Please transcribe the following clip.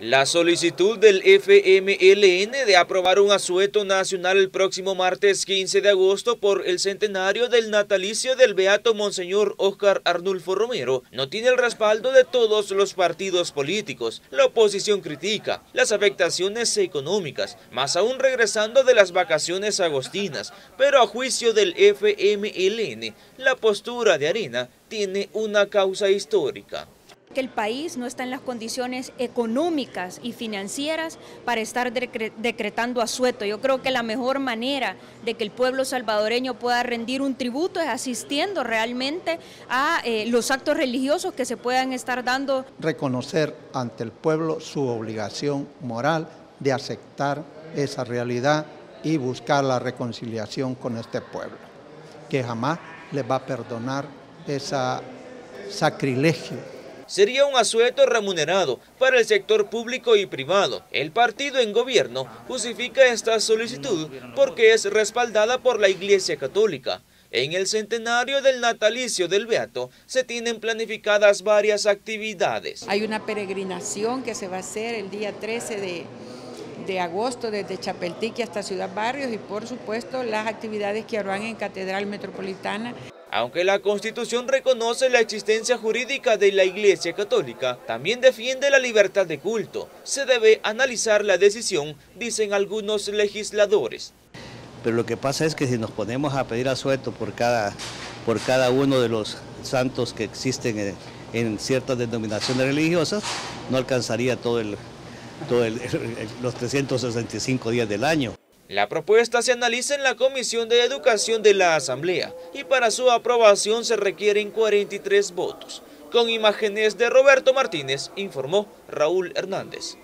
La solicitud del FMLN de aprobar un asueto nacional el próximo martes 15 de agosto por el centenario del natalicio del beato Monseñor Óscar Arnulfo Romero no tiene el respaldo de todos los partidos políticos. La oposición critica las afectaciones económicas, más aún regresando de las vacaciones agostinas, pero a juicio del FMLN, la postura de Arena tiene una causa histórica que el país no está en las condiciones económicas y financieras para estar decretando asueto. Yo creo que la mejor manera de que el pueblo salvadoreño pueda rendir un tributo es asistiendo realmente a eh, los actos religiosos que se puedan estar dando. Reconocer ante el pueblo su obligación moral de aceptar esa realidad y buscar la reconciliación con este pueblo, que jamás les va a perdonar ese sacrilegio sería un asueto remunerado para el sector público y privado. El partido en gobierno justifica esta solicitud porque es respaldada por la Iglesia Católica. En el centenario del natalicio del Beato se tienen planificadas varias actividades. Hay una peregrinación que se va a hacer el día 13 de, agosto desde Chapeltique hasta Ciudad Barrios y por supuesto las actividades que harán en Catedral Metropolitana. Aunque la Constitución reconoce la existencia jurídica de la Iglesia Católica, también defiende la libertad de culto. Se debe analizar la decisión, dicen algunos legisladores. Pero lo que pasa es que si nos ponemos a pedir asueto por cada, por cada uno de los santos que existen en, ciertas denominaciones religiosas, no alcanzaría todo los 365 días del año. La propuesta se analiza en la Comisión de Educación de la Asamblea y para su aprobación se requieren 43 votos. Con imágenes de Roberto Martínez, informó Raúl Hernández.